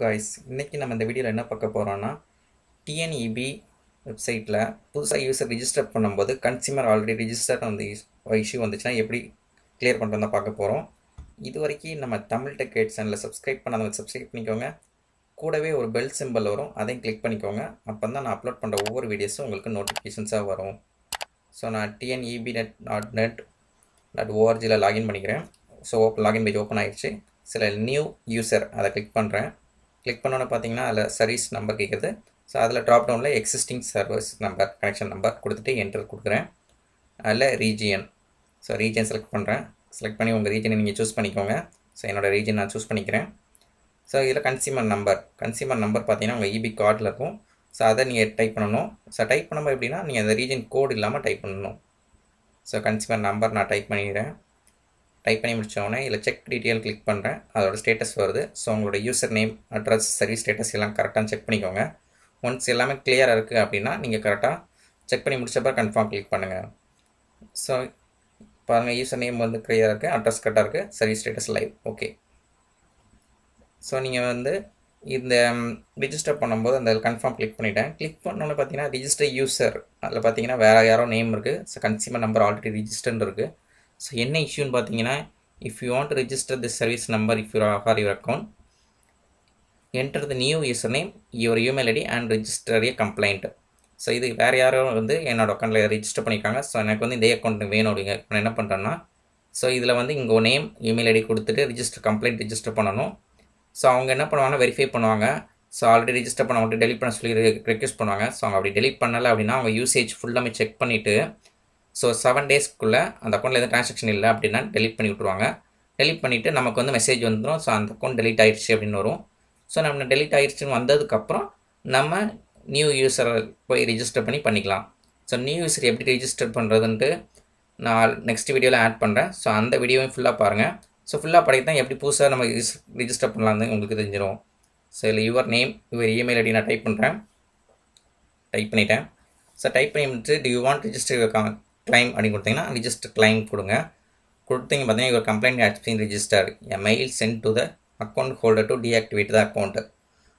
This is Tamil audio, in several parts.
காய்ஸ் இன்றைக்கி நம்ம இந்த வீடியோவில் என்ன பார்க்க போகிறோன்னா டிஎன்இபி வெப்சைட்டில் புதுசாக யூஸர் ரிஜிஸ்டர் பண்ணும்போது கன்சியூமர் ஆல்ரெடி ரிஜிஸ்டர் வந்து இஷ்யூ வந்துச்சுன்னா எப்படி கிளியர் பண்ணுறது பார்க்க போகிறோம் இது வரைக்கும் நம்ம தமிழ் டெக் கைட் சேனலில் சப்ஸ்கிரைப் பண்ணாதவங்க சப்ஸ்கிரைப் பண்ணிக்கோங்க. கூடவே ஒரு பெல் சிம்பிள் வரும் அதையும் கிளிக் பண்ணிக்கோங்க. அப்போ தான் நான் அப்லோட் பண்ணுற ஒவ்வொரு வீடியோஸும் உங்களுக்கு நோட்டிஃபிகேஷன்ஸாக வரும். ஸோ நான் TNEB net dot net dot ஓஆர்ஜியில் login பண்ணிக்கிறேன். ஸோ லாகின் பேஜ் ஓப்பன் ஆகிடுச்சு சில நியூ யூசர் அதை கிளிக் பண்ணுறேன் கிளிக் பண்ணோன்னு பார்த்தீங்கன்னா அதில் சர்வீஸ் நம்பர் கேட்குறது ஸோ அதில் ட்ராப் டவுனில் existing service number connection number கொடுத்துட்டு என்டர் கொடுக்குறேன். அதில் ரீஜியன் ஸோ ரீஜன் செலக்ட் பண்ணுறேன் செலக்ட் பண்ணி உங்கள் ரீஜனை நீங்கள் சூஸ் பண்ணிக்கோங்க. ஸோ என்னோடய ரீஜன் நான் சூஸ் பண்ணிக்கிறேன். ஸோ இதில் கன்சியூமர் நம்பர் கன்சியூமர் நம்பர் பார்த்தீங்கன்னா உங்கள் இபி கார்டில் இருக்கும். ஸோ அதை நீங்கள் டைப் பண்ணணும். ஸோ டைப் பண்ணும்போது எப்படின்னா நீங்கள் அந்த ரீஜன் கோட் இல்லாமல் டைப் பண்ணணும். ஸோ கன்சியூமர் நம்பர் நான் டைப் பண்ணிக்கிறேன். டைப் பண்ணி முடித்தோடனே இதில் செக் டீட்டெயில் கிளிக் பண்ணுறேன் அதோட ஸ்டேட்டஸ் வருது. ஸோ உங்களோட user name address service status எல்லாம் கரெக்டாக செக் பண்ணிக்கோங்க. ஒன்ஸ் எல்லாமே கிளியராக இருக்குது அப்படின்னா நீங்கள் கரெக்டாக செக் பண்ணி முடிச்சப்போ கன்ஃபார்ம் கிளிக் பண்ணுங்கள் ஸோ பாருங்கள் யூசர் நேம் வந்து கிளியராக இருக்குது அட்ரஸ் கரெக்டாக இருக்குது service status live okay so நீங்கள் வந்து இந்த ரிஜிஸ்டர் பண்ணும்போது அந்த கன்ஃபார்ம் கிளிக் பண்ணிட்டேன். கிளிக் பண்ணோன்னு பார்த்தீங்கன்னா ரிஜிஸ்டர் யூசர் அதில் பார்த்தீங்கன்னா வேறு யாரோ நேம் இருக்குது ஸோ கன்சியூமர் நம்பர் ஆல்ரெடி ரிஜிஸ்டர்னு இருக்குது ஸோ என்ன இஷ்யூன்னு பார்த்தீங்கன்னா if you want register the service number if you for your account enter the new user name your email ID and register a complaint so இது வேறு யாரோ வந்து என்னோடய அக்கௌண்ட்டில் ரிஜிஸ்டர் பண்ணியிருக்காங்க ஸோ எனக்கு வந்து இதே அக்கௌண்ட் வேணும் அப்படிங்க. நான் என்ன பண்ணுறேன்னா ஸோ இதில் வந்து இங்கே நேம் இமெயில் ஐடி கொடுத்துட்டு ரிஜிஸ்டர் கம்ப்ளைண்ட் ரிஜிஸ்டர் பண்ணணும். ஸோ அவங்க என்ன பண்ணுவாங்கன்னா வெரிஃபை பண்ணுவாங்க. ஸோ ஆல்ரெடி ரிஜிஸ்டர் பண்ண மட்டும் டெலிட் பண்ண சொல்லி ரெக்வஸ்ட் பண்ணுவாங்க. ஸோ அவங்க அப்படி டெலிட் பண்ணலை அப்படின்னா அவங்க யூசேஜ் ஃபுல்லாமே செக் பண்ணிவிட்டு ஸோ செவன் டேஸ்க்குள்ளே அந்த அக்கௌண்ட்டில் எதுவும் ட்ரான்சாக்ஷன் இல்லை அப்படின்னா டெலிட் பண்ணி விட்ருவாங்க டெலிட் பண்ணிவிட்டு நமக்கு வந்து மெசேஜ் வந்துடும் ஸோ அந்த அக்கௌண்ட் டெலிட் ஆயிடுச்சு அப்படின்னு வரும். ஸோ நம்ம டெலிட் ஆயிடுச்சுன்னு வந்ததுக்கப்புறம் நம்ம நியூ யூஸரை போய் ரிஜிஸ்டர் பண்ணி பண்ணிக்கலாம். ஸோ நியூ யூஸர் எப்படி ரிஜிஸ்டர் பண்ணுறதுன்ட்டு நான் நெக்ஸ்ட் வீடியோவில் ஆட் பண்ணுறேன் ஸோ அந்த வீடியோவையும் ஃபுல்லாக பாருங்கள் ஸோ ஃபுல்லாக படிக்க தான் எப்படி புதுசாக நம்ம ரிஜிஸ்டர் பண்ணலாம்னு உங்களுக்கு தெரிஞ்சிடும் ஸோ இதில் your name your email ID நான் டைப் பண்ணுறேன் டைப் பண்ணிட்டேன். ஸோ டைப் பண்ணி முடிச்சு do you want register your claim அப்படின்னு கொடுத்தீங்கன்னா ரிஜிஸ்டர் கிளைம் கொடுங்க. கொடுத்தீங்க பார்த்தீங்கன்னா your complaint ஆக்சிங் been register and mail sent to the account holder to deactivate the account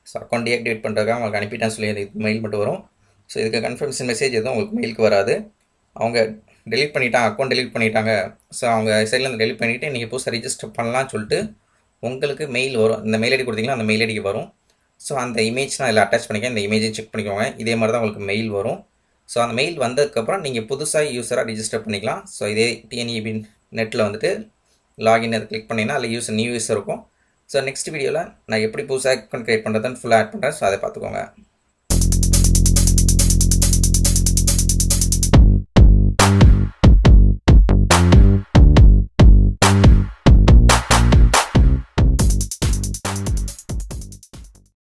so account deactivate பண்ணுறதுக்காக உங்களுக்கு அனுப்பிட்டேன் சொல்லி இது மெயில் மட்டும் வரும். ஸோ இதுக்கு கன்ஃபர்மேஷன் மெசேஜ் எதுவும் உங்களுக்கு மெயிலுக்கு வராது. அவங்க டெலிட் பண்ணிட்டாங்க அக்கௌண்ட் டெலிட் பண்ணிட்டாங்க. ஸோ அவங்க சைட்லேருந்து டெலிட் பண்ணிவிட்டு நீங்கள் புதுசாக ரிஜிஸ்டர் பண்ணலாம்னு சொல்லிட்டு உங்களுக்கு மெயில் வரும். இந்த மெயில் ஐடி கொடுத்தீங்கன்னா அந்த மெயில் ஐடிக்கு வரும். ஸோ அந்த இமேஜ் நான் இதில் அட்டாச் பண்ணிக்க இந்த இமேஜை செக் பண்ணிக்கோங்க. இதே மாதிரி தான் உங்களுக்கு மெயில் வரும். ஸோ அந்த மெயில் வந்ததுக்கப்புறம் நீங்கள் புதுசாக யூஸராக ரிஜிஸ்டர் பண்ணிக்கலாம். ஸோ இதே டிஎன்இபி நெட்டில் வந்துட்டு லாகின் அதை கிளிக் பண்ணிங்கன்னா அதில் யூஸர் நியூ யூஸ் இருக்கும். ஸோ நெக்ஸ்ட் வீடியோவில் நான் எப்படி புதுசாக அக்கௌண்ட் க்ரியேட் பண்ணுறதுன்னு ஃபுல்லாக ஆட் பண்ணுறேன் ஸோ அதை பார்த்துக்கோங்க.